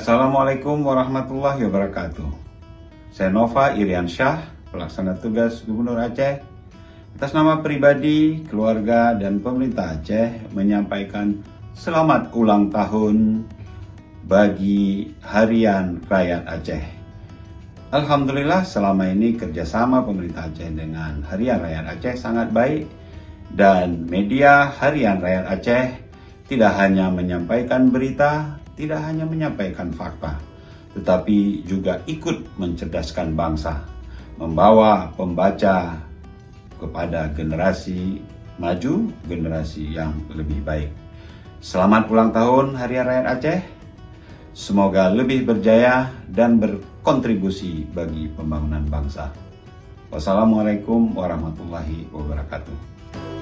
Assalamualaikum warahmatullahi wabarakatuh. Saya Nova Irian Syah, pelaksana tugas Gubernur Aceh. Atas nama pribadi, keluarga, dan pemerintah Aceh menyampaikan selamat ulang tahun bagi Harian Rakyat Aceh. Alhamdulillah selama ini kerjasama pemerintah Aceh dengan Harian Rakyat Aceh sangat baik dan media Harian Rakyat Aceh tidak hanya menyampaikan berita, tidak hanya menyampaikan fakta, tetapi juga ikut mencerdaskan bangsa, membawa pembaca kepada generasi maju, generasi yang lebih baik. Selamat ulang tahun Hari Rakyat Aceh. Semoga lebih berjaya dan berkontribusi bagi pembangunan bangsa. Wassalamualaikum warahmatullahi wabarakatuh.